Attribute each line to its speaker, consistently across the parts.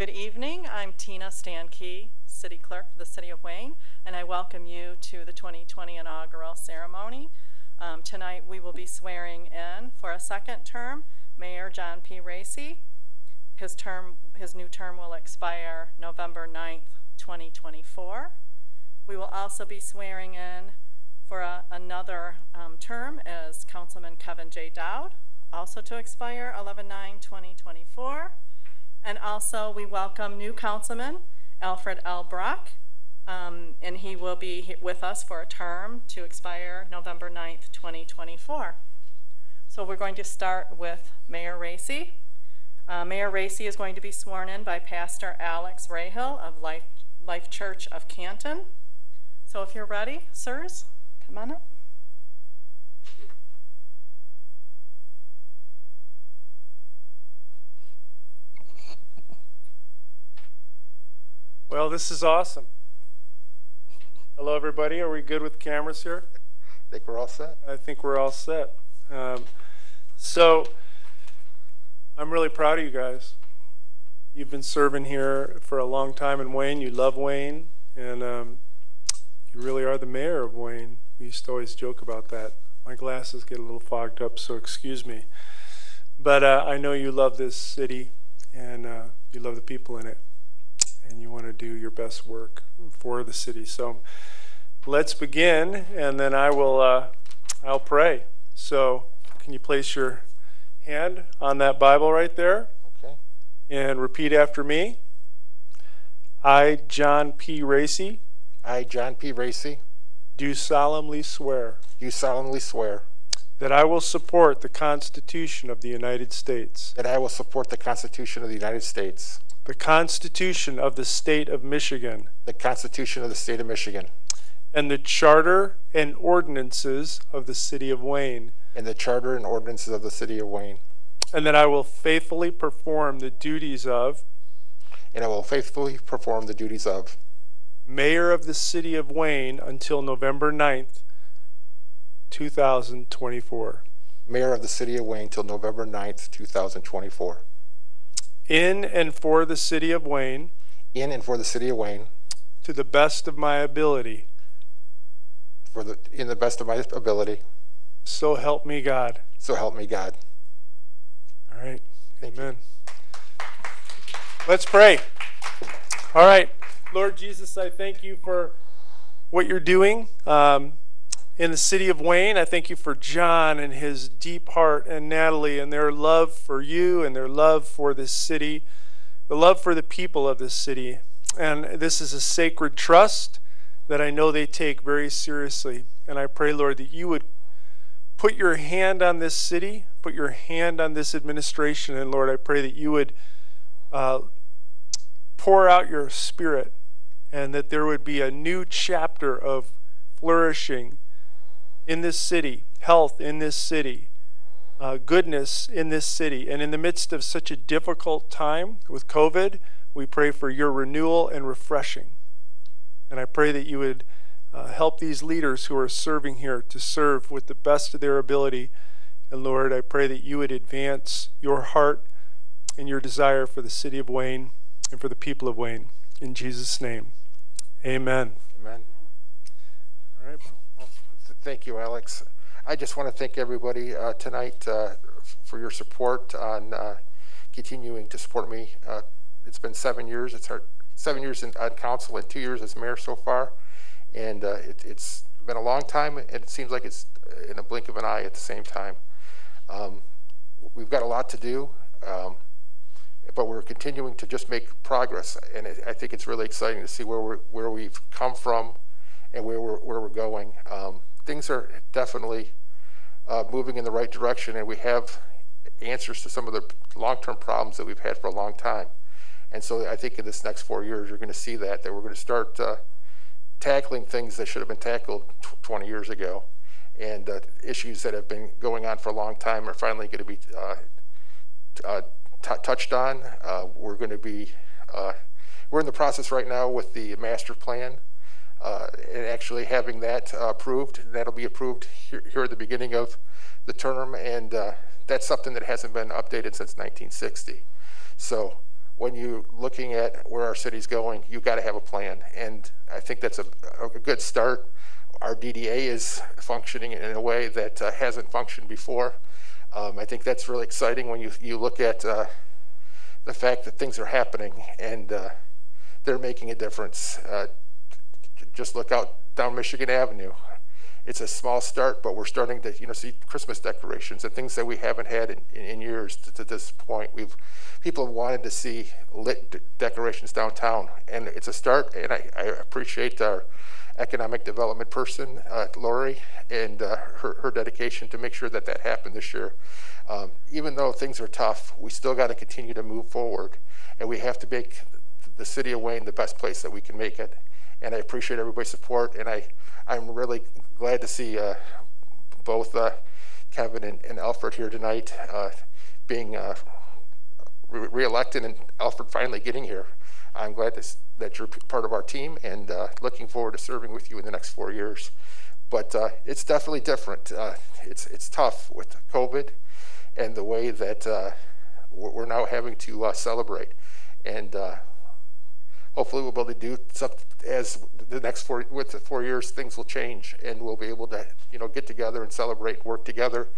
Speaker 1: Good evening. I'm Tina Stankey, City Clerk for the City of Wayne, and I welcome you to the 2020 inaugural ceremony. Um, tonight we will be swearing in for a second term Mayor John P. Rhaesa. His term, his new term will expire November 9th, 2024. We will also be swearing in for a, another um, term as Councilman Kevin J. Dowd, also to expire 11-9-2024. And also we welcome new councilman Alfred L. Brock, um, and he will be with us for a term to expire November 9th, 2024. So we're going to start with Mayor Rhaesa. Uh, Mayor Rhaesa is going to be sworn in by Pastor Alex Rahill of Life, Life Church of Canton. So if you're ready, sirs, come on up.
Speaker 2: Well, this is awesome. Hello, everybody. Are we good with cameras here?
Speaker 3: I think we're all set.
Speaker 2: I think we're all set. Um, so, I'm really proud of you guys. You've been serving here for a long time in Wayne. You love Wayne, and um, you really are the mayor of Wayne. We used to always joke about that. My glasses get a little fogged up, so excuse me. But uh, I know you love this city, and uh, you love the people in it and you want to do your best work for the city. So let's begin, and then I will uh, I'll pray. So can you place your hand on that Bible right there?
Speaker 3: Okay.
Speaker 2: And repeat after me. I, John P. Rhaesa.
Speaker 3: I, John P. Rhaesa.
Speaker 2: Do solemnly swear.
Speaker 3: Do solemnly swear.
Speaker 2: That I will support the Constitution of the United States.
Speaker 3: That I will support the Constitution of the United States.
Speaker 2: The Constitution of the State of Michigan.
Speaker 3: The Constitution of the State of Michigan.
Speaker 2: And the Charter and ordinances of the City of Wayne.
Speaker 3: And the Charter and ordinances of the City of Wayne.
Speaker 2: And that I will faithfully perform the duties of.
Speaker 3: And I will faithfully perform the duties of.
Speaker 2: Mayor of the City of Wayne until November 9th, 2024.
Speaker 3: Mayor of the City of Wayne till November 9th, 2024
Speaker 2: in and for the city of Wayne,
Speaker 3: in and for the city of Wayne,
Speaker 2: to the best of my ability.
Speaker 3: For the in the best of my ability.
Speaker 2: So help me God.
Speaker 3: So help me God.
Speaker 2: All right. Thank Amen. You. Let's pray. All right. Lord Jesus, I thank you for what you're doing. Um, in the city of Wayne. I thank you for John and his deep heart and Natalie and their love for you and their love for this city, the love for the people of this city. And this is a sacred trust that I know they take very seriously. And I pray, Lord, that you would put your hand on this city, put your hand on this administration. And Lord, I pray that you would uh, pour out your spirit and that there would be a new chapter of flourishing in this city, health in this city, uh, goodness in this city. And in the midst of such a difficult time with COVID, we pray for your renewal and refreshing. And I pray that you would uh, help these leaders who are serving here to serve with the best of their ability. And Lord, I pray that you would advance your heart and your desire for the city of Wayne and for the people of Wayne. In Jesus' name, amen.
Speaker 3: Amen.
Speaker 2: All right
Speaker 3: thank you, Alex. I just want to thank everybody uh, tonight uh, for your support on uh, continuing to support me. Uh, it's been seven years. It's our seven years in, on council and two years as mayor so far, and uh, it, has been a long time. And it seems like it's in a blink of an eye at the same time. Um, we've got a lot to do. Um, but we're continuing to just make progress, and it, I think it's really exciting to see where we where we've come from and where we're where we're going. Um, things are definitely uh, moving in the right direction, and we have answers to some of the long-term problems that we've had for a long time. And so I think in this next four years, you're going to see that, that we're going to start uh, tackling things that should have been tackled 20 years ago. And uh, issues that have been going on for a long time are finally going to be uh, uh, touched on. Uh, we're going to be, we're in the process right now with the master plan uh, and actually having that uh, approved. That'll be approved here, here, at the beginning of the term, and uh, that's something that hasn't been updated since 1960. So when you're looking at where our city's going, you've got to have a plan. And I think that's a, a good start. Our DDA is functioning in a way that uh, hasn't functioned before. Um, I think that's really exciting when you, you look at uh, the fact that things are happening and uh, they're making a difference. Just look out down Michigan Avenue. It's a small start, but we're starting to, you know, see Christmas decorations and things that we haven't had in, in, in years to, to, this point. We've people have wanted to see lit de decorations downtown, and it's a start. And I, I appreciate our economic development person, uh, Lori, and uh, her, her dedication to make sure that that happened this year. Um, even though things are tough, we still got to continue to move forward, and we have to make the city of Wayne the best place that we can make it and I appreciate everybody's support. And I, I'm really glad to see uh, both uh, Kevin and, and, Alfred here tonight uh, being uh, re- reelected and Alfred finally getting here. I'm glad that you're part of our team and uh, looking forward to serving with you in the next four years. But it's definitely different. it's, it's tough with COVID and the way that we're now having to celebrate. And hopefully we'll be able to do something as the next four with the four years things will change and we'll be able to you know get together and celebrate work together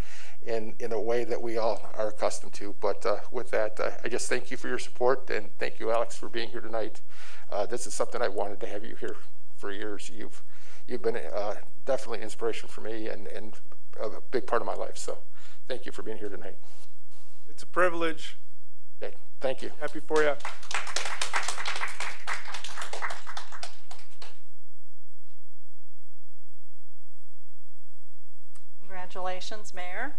Speaker 3: in in a way that we all are accustomed to. But uh, with that uh, I just thank you for your support and thank you Alex for being here tonight. Uh, this is something I wanted to have you here for years. You've you've been uh, definitely inspiration for me and and a big part of my life. So thank you for being here tonight.
Speaker 2: It's a privilege.
Speaker 3: Okay, thank you.
Speaker 2: Happy for you
Speaker 1: Congratulations, Mayor.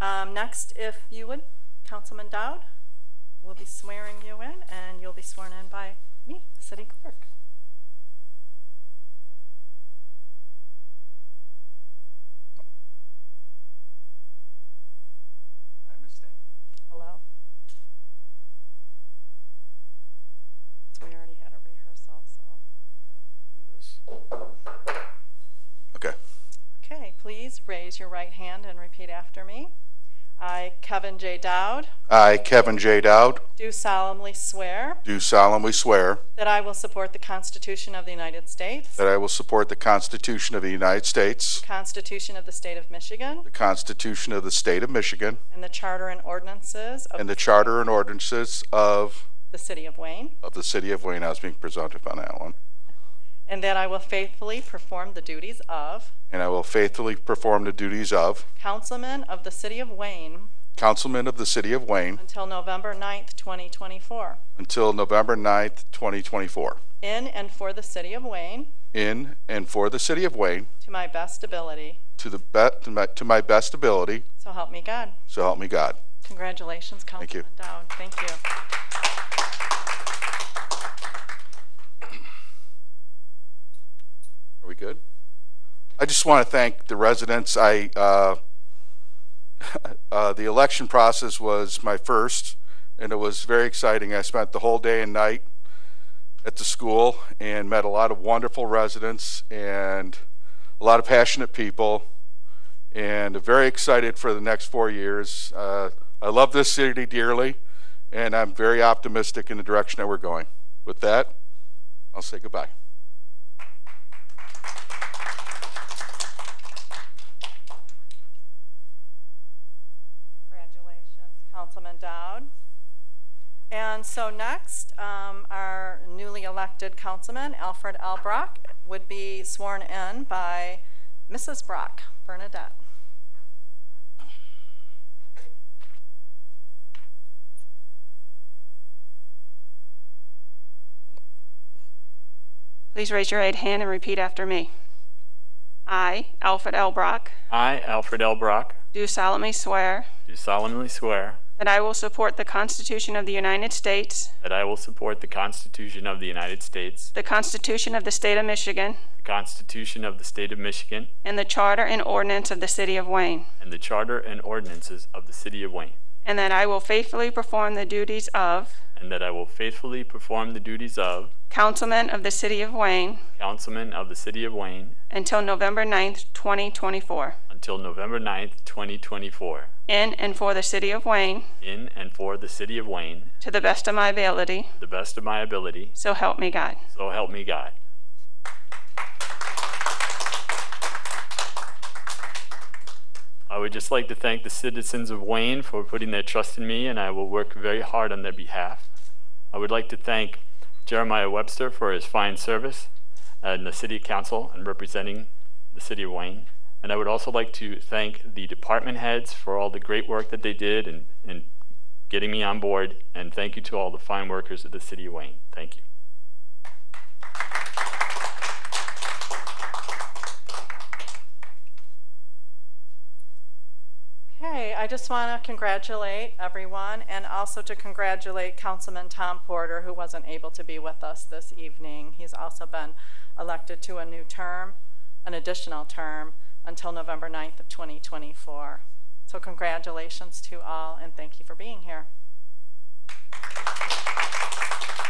Speaker 1: Um, next, if you would, Councilman Dowd, we'll be swearing you in, and you'll be sworn in by me, City Clerk.
Speaker 4: I'm Ms. Stankey.
Speaker 1: Hello. So we already had a rehearsal, so.
Speaker 4: Do this. Okay.
Speaker 1: Okay, please raise your right hand and repeat after me. I, Kevin J. Dowd,
Speaker 4: I, Kevin J. Dowd,
Speaker 1: do solemnly swear
Speaker 4: do solemnly swear
Speaker 1: that I will support the Constitution of the United States,
Speaker 4: that I will support the Constitution of the United States,
Speaker 1: the Constitution of the State of Michigan,
Speaker 4: the Constitution of the State of Michigan,
Speaker 1: and the Charter and ordinances of
Speaker 4: and the Charter and ordinances of,
Speaker 1: the City of Wayne,
Speaker 4: of the City of Wayne. I was being presumptive on that one.
Speaker 1: And that I will faithfully perform the duties of
Speaker 4: And I will faithfully perform the duties of
Speaker 1: Councilman of the City of Wayne
Speaker 4: Councilman of the City of Wayne
Speaker 1: until November 9th, 2024,
Speaker 4: until November 9th, 2024,
Speaker 1: in and for the City of Wayne,
Speaker 4: in and for the City of Wayne,
Speaker 1: to my best ability.
Speaker 4: to, the be- to, my, to my best ability,
Speaker 1: So help me God.
Speaker 4: so help me God.
Speaker 1: Congratulations,
Speaker 4: Thank you.
Speaker 1: Councilman Dowd. Thank you.
Speaker 4: Are we good? I just want to thank the residents. I, uh, uh, the election process was my first, and it was very exciting. I spent the whole day and night at the school and met a lot of wonderful residents and a lot of passionate people, and very excited for the next four years. Uh, I love this city dearly, and I'm very optimistic in the direction that we're going. With that, I'll say goodbye.
Speaker 1: Congratulations, Councilman Dowd. And so next, um, our newly elected councilman, Alfred L. Brock, would be sworn in by Mrs. Brock, Bernadette.
Speaker 5: Please raise your right hand and repeat after me. I, Alfred L. Brock,
Speaker 6: I, Alfred L. Brock,
Speaker 5: do solemnly swear
Speaker 6: do solemnly swear
Speaker 5: that I will support the Constitution of the United States,
Speaker 6: that I will support the Constitution of the United States,
Speaker 5: the Constitution of the State of Michigan,
Speaker 6: the Constitution of the State of Michigan,
Speaker 5: and the Charter and ordinance of the City of Wayne,
Speaker 6: and the Charter and ordinances of the City of Wayne,
Speaker 5: and that I will faithfully perform the duties of
Speaker 6: and that I will faithfully perform the duties of
Speaker 5: Councilman of the City of Wayne
Speaker 6: Councilman of the City of Wayne
Speaker 5: until November 9th, 2024.
Speaker 6: until November 9th, 2024.
Speaker 5: in and for the city of Wayne
Speaker 6: in and for the city of Wayne
Speaker 5: to the best of my ability,
Speaker 6: to the best of my ability,
Speaker 5: so help me God.
Speaker 6: so help me God. I would just like to thank the citizens of Wayne for putting their trust in me, and I will work very hard on their behalf. I would like to thank Jeremiah Webster for his fine service in the city council and representing the city of Wayne. And I would also like to thank the department heads for all the great work that they did in, in getting me on board. And thank you to all the fine workers of the city of Wayne. Thank you.
Speaker 1: Hi, I just want to congratulate everyone and also to congratulate Councilman Tom Porter, who wasn't able to be with us this evening. He's also been elected to a new term, an additional term, until November 9th of 2024. So congratulations to all and thank you for being here.